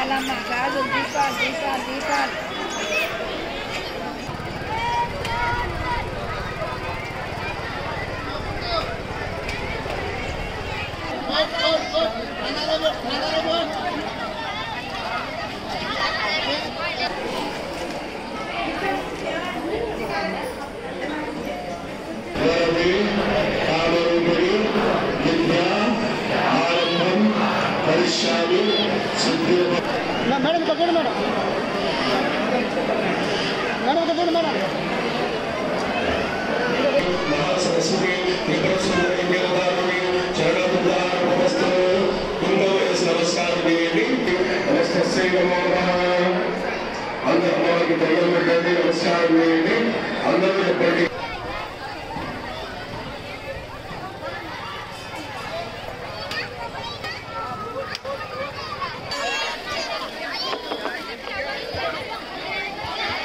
पहला महंगा जल्दी कर जल्दी कर जल्दी कर ஒடிஷாவில் madam madam madam madam madam Saraswati நமஸ்காரம் చేయండి నెక్స్ట్ ఎస్ఐ అందరూ అమ్మవారికి దయ్యం పెట్టండి నమస్కారం చేయండి అందరూ ఎప్పటికీ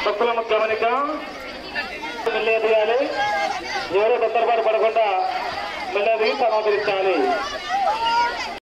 భక్తులను గమనిక ఎవరో తొందరపాటు పడకుండా మిల్లేది తను